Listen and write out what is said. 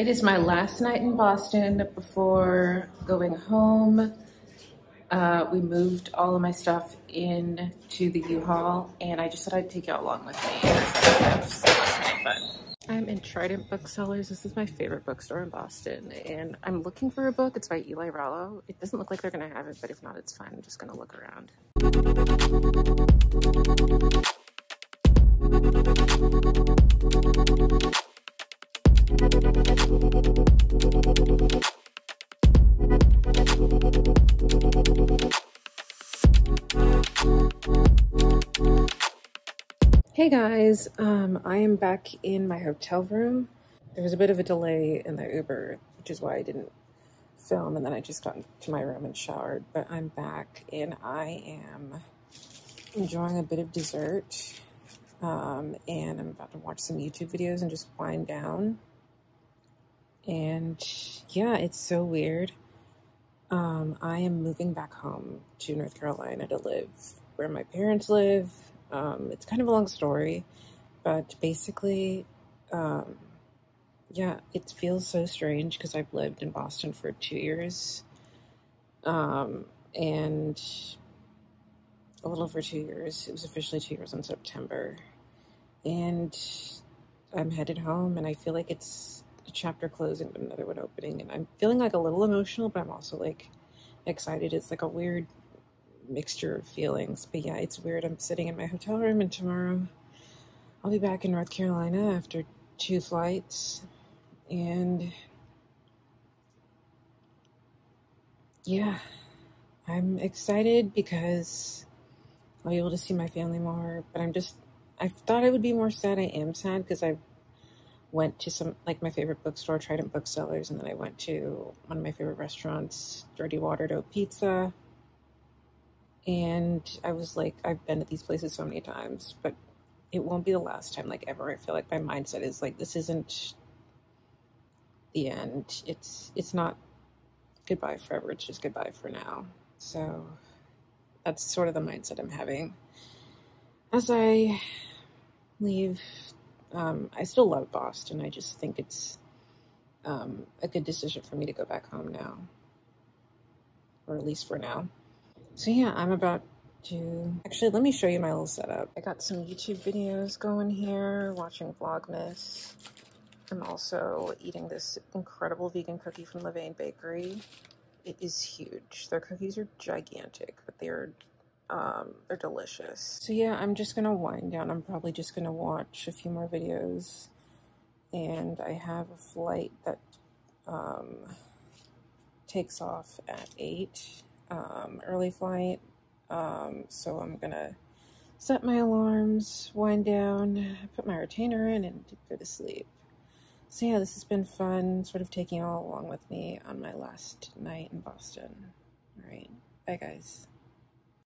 It is my last night in Boston before going home. Uh, we moved all of my stuff in to the U-Haul and I just thought I'd take y'all along with me. I'm in Trident Booksellers. This is my favorite bookstore in Boston and I'm looking for a book. It's by Eli Rallo. It doesn't look like they're gonna have it, but if not, it's fine. I'm just gonna look around. Hey guys, um, I am back in my hotel room. There was a bit of a delay in the Uber, which is why I didn't film, and then I just got to my room and showered. But I'm back, and I am enjoying a bit of dessert, um, and I'm about to watch some YouTube videos and just wind down. And yeah, it's so weird. Um, I am moving back home to North Carolina to live where my parents live um, it's kind of a long story, but basically, um, yeah, it feels so strange because I've lived in Boston for two years, um, and a little over two years. It was officially two years in September, and I'm headed home, and I feel like it's a chapter closing, but another one opening, and I'm feeling like a little emotional, but I'm also like excited. It's like a weird mixture of feelings. But yeah, it's weird. I'm sitting in my hotel room, and tomorrow I'll be back in North Carolina after two flights. And yeah, I'm excited because I'll be able to see my family more. But I'm just, I thought I would be more sad. I am sad because I went to some, like my favorite bookstore, Trident Booksellers, and then I went to one of my favorite restaurants, Dirty Water Dough Pizza and I was like, I've been to these places so many times, but it won't be the last time, like ever. I feel like my mindset is like, this isn't the end. It's it's not goodbye forever. It's just goodbye for now. So that's sort of the mindset I'm having as I leave. Um, I still love Boston. I just think it's um, a good decision for me to go back home now, or at least for now. So yeah, I'm about to, actually let me show you my little setup. I got some YouTube videos going here, watching Vlogmas. I'm also eating this incredible vegan cookie from Levain Bakery. It is huge. Their cookies are gigantic, but they're um, they're delicious. So yeah, I'm just gonna wind down. I'm probably just gonna watch a few more videos. And I have a flight that um, takes off at 8 um, early flight. Um, so I'm gonna set my alarms, wind down, put my retainer in, and go to sleep. So yeah, this has been fun, sort of taking all along with me on my last night in Boston. All right, bye guys.